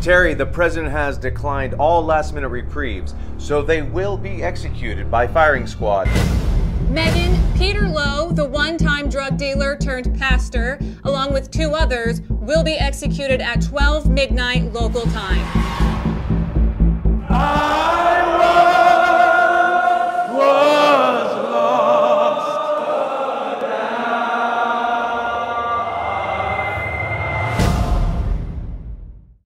Terry, the president has declined all last minute reprieves, so they will be executed by firing squad. Megan, Peter Lowe, the one time drug dealer turned pastor, along with two others, will be executed at 12 midnight local time.